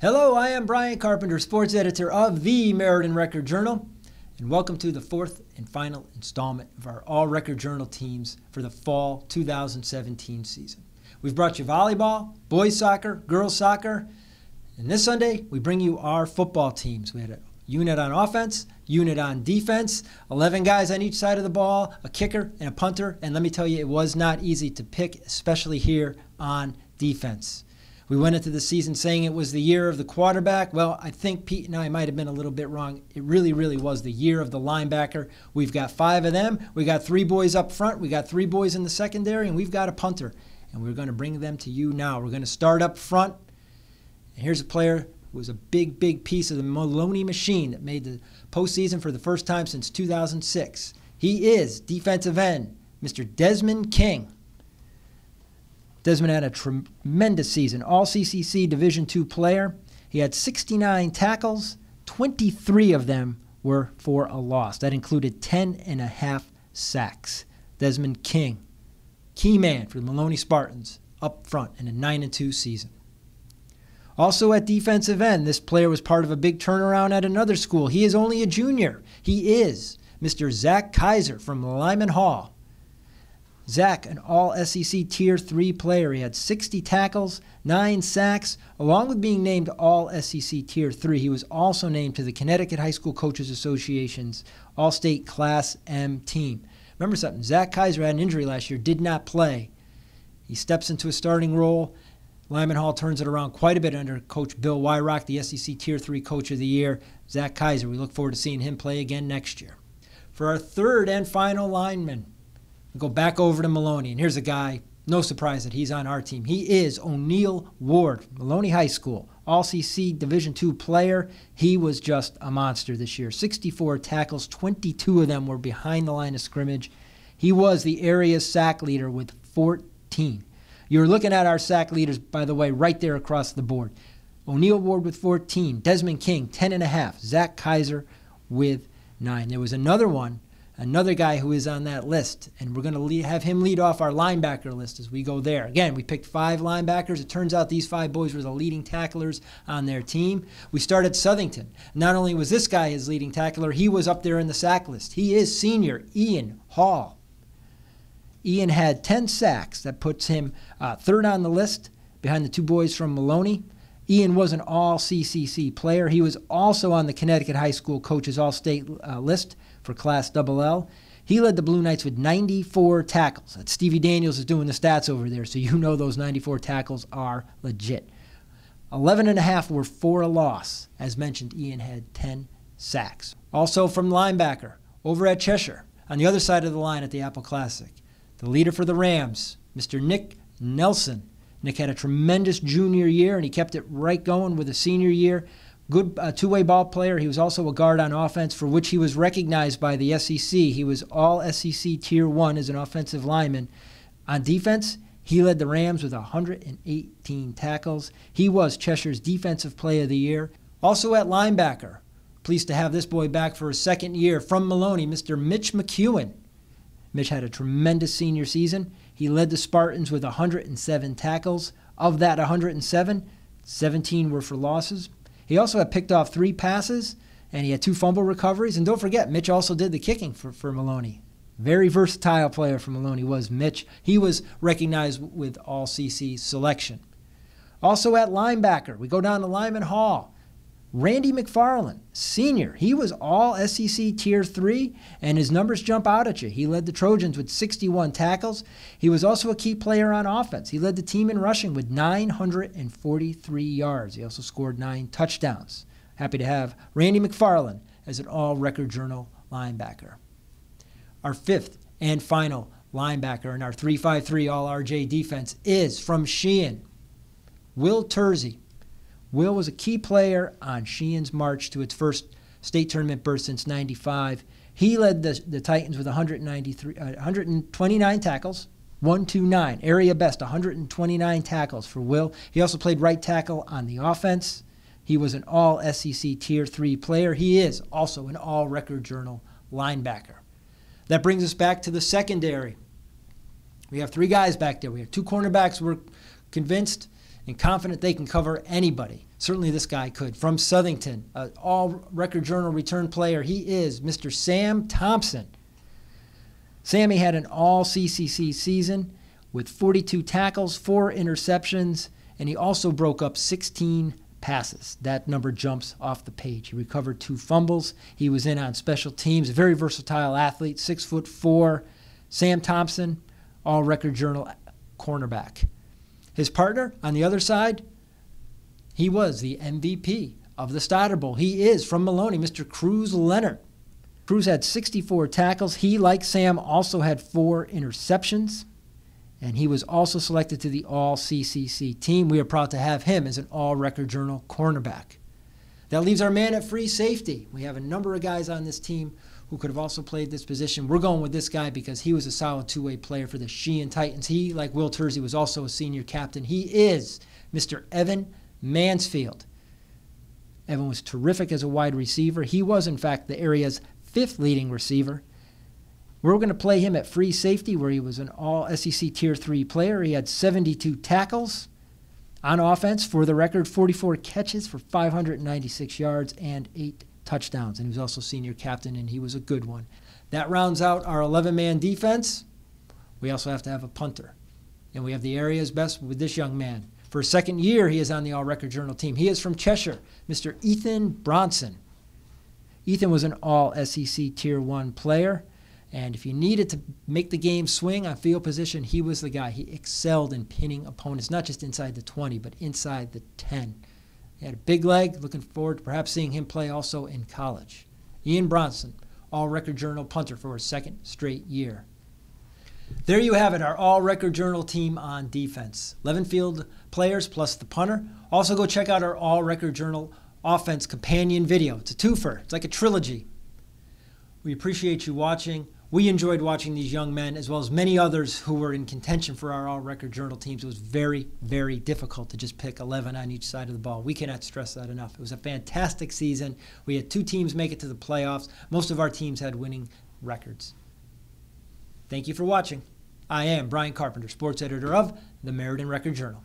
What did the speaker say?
Hello, I am Brian Carpenter, sports editor of the Meriden Record Journal, and welcome to the fourth and final installment of our All Record Journal teams for the fall 2017 season. We've brought you volleyball, boys soccer, girls soccer, and this Sunday we bring you our football teams. We had a unit on offense, unit on defense, 11 guys on each side of the ball, a kicker and a punter, and let me tell you, it was not easy to pick, especially here on defense. We went into the season saying it was the year of the quarterback. Well, I think Pete and I might have been a little bit wrong. It really, really was the year of the linebacker. We've got five of them. We got three boys up front. We got three boys in the secondary, and we've got a punter. And we're going to bring them to you now. We're going to start up front. And here's a player who was a big, big piece of the Maloney machine that made the postseason for the first time since 2006. He is defensive end, Mr. Desmond King. Desmond had a tremendous season, all CCC Division II player. He had 69 tackles, 23 of them were for a loss. That included 10 and a half sacks. Desmond King, key man for the Maloney Spartans, up front in a 9 and 2 season. Also at defensive end, this player was part of a big turnaround at another school. He is only a junior. He is Mr. Zach Kaiser from Lyman Hall. Zach, an all SCC Tier 3 player. He had 60 tackles, 9 sacks. Along with being named all SCC Tier 3, he was also named to the Connecticut High School Coaches Association's All State Class M team. Remember something Zach Kaiser had an injury last year, did not play. He steps into a starting role. Lyman Hall turns it around quite a bit under Coach Bill Wyrock, the SCC Tier 3 Coach of the Year. Zach Kaiser, we look forward to seeing him play again next year. For our third and final lineman, Go back over to Maloney, and here's a guy, no surprise that he's on our team. He is O'Neill Ward, Maloney High School, All CC Division II player. He was just a monster this year. 64 tackles, 22 of them were behind the line of scrimmage. He was the area sack leader with 14. You're looking at our sack leaders, by the way, right there across the board. O'Neill Ward with 14, Desmond King, 10 and a half, Zach Kaiser with nine. There was another one another guy who is on that list, and we're going to have him lead off our linebacker list as we go there. Again, we picked five linebackers. It turns out these five boys were the leading tacklers on their team. We started Southington. Not only was this guy his leading tackler, he was up there in the sack list. He is senior Ian Hall. Ian had 10 sacks. That puts him uh, third on the list behind the two boys from Maloney. Ian was an all CCC player. He was also on the Connecticut High School Coaches All State uh, list for Class Double L. He led the Blue Knights with 94 tackles. Stevie Daniels is doing the stats over there, so you know those 94 tackles are legit. 11 and a half were for a loss. As mentioned, Ian had 10 sacks. Also from linebacker, over at Cheshire, on the other side of the line at the Apple Classic, the leader for the Rams, Mr. Nick Nelson. Nick had a tremendous junior year, and he kept it right going with a senior year good uh, two-way ball player. He was also a guard on offense, for which he was recognized by the SCC. He was all SCC Tier One as an offensive lineman. On defense, he led the Rams with 118 tackles. He was Cheshire's Defensive Play of the Year. Also at linebacker, pleased to have this boy back for his second year from Maloney, Mr. Mitch McEwen. Mitch had a tremendous senior season. He led the Spartans with 107 tackles. Of that 107, 17 were for losses. He also had picked off three passes and he had two fumble recoveries. And don't forget, Mitch also did the kicking for, for Maloney. Very versatile player for Maloney was Mitch. He was recognized with all CC selection. Also at linebacker, we go down to Lyman Hall. Randy McFarland, senior, he was all SCC Tier 3, and his numbers jump out at you. He led the Trojans with 61 tackles. He was also a key player on offense. He led the team in rushing with 943 yards. He also scored nine touchdowns. Happy to have Randy McFarland as an all record journal linebacker. Our fifth and final linebacker in our 353 All RJ defense is from Sheehan, Will Tersey. Will was a key player on Sheehan's march to its first state tournament berth since 95. He led the, the Titans with 193, uh, 129 tackles, 129, area best, 129 tackles for Will. He also played right tackle on the offense. He was an all SCC Tier 3 player. He is also an all record journal linebacker. That brings us back to the secondary. We have three guys back there. We have two cornerbacks we're convinced and confident they can cover anybody. Certainly, this guy could. From Southington, an all record journal return player, he is Mr. Sam Thompson. Sammy had an all CCC season with 42 tackles, four interceptions, and he also broke up 16 passes. That number jumps off the page. He recovered two fumbles. He was in on special teams. A very versatile athlete, six foot four. Sam Thompson, all record journal cornerback. His partner on the other side, he was the MVP of the Stoddard Bowl. He is from Maloney, Mr. Cruz Leonard. Cruz had 64 tackles. He, like Sam, also had four interceptions and he was also selected to the All CCC team. We are proud to have him as an All Record Journal cornerback. That leaves our man at free safety. We have a number of guys on this team who could have also played this position. We're going with this guy because he was a solid two way player for the Sheehan Titans. He, like Will Tersey, was also a senior captain. He is Mr. Evan Mansfield. Evan was terrific as a wide receiver. He was, in fact, the area's fifth leading receiver. We're going to play him at free safety, where he was an all SCC Tier 3 player. He had 72 tackles on offense. For the record, 44 catches for 596 yards and eight touchdowns. And he was also senior captain, and he was a good one. That rounds out our 11 man defense. We also have to have a punter. And we have the area's best with this young man. For a second year, he is on the All Record Journal team. He is from Cheshire, Mr. Ethan Bronson. Ethan was an All SCC Tier 1 player. And if you needed to make the game swing on field position, he was the guy. He excelled in pinning opponents, not just inside the 20, but inside the 10. He had a big leg. Looking forward to perhaps seeing him play also in college. Ian Bronson, All Record Journal punter for a second straight year. There you have it, our All Record Journal team on defense. 11 field players plus the punter. Also, go check out our All Record Journal offense companion video. It's a twofer, it's like a trilogy. We appreciate you watching we enjoyed watching these young men as well as many others who were in contention for our all record journal teams. It was very, very difficult to just pick 11 on each side of the ball. We cannot stress that enough. It was a fantastic season. We had two teams make it to the playoffs. Most of our teams had winning records. Thank you for watching. I am Brian Carpenter, sports editor of the Meriden Record Journal.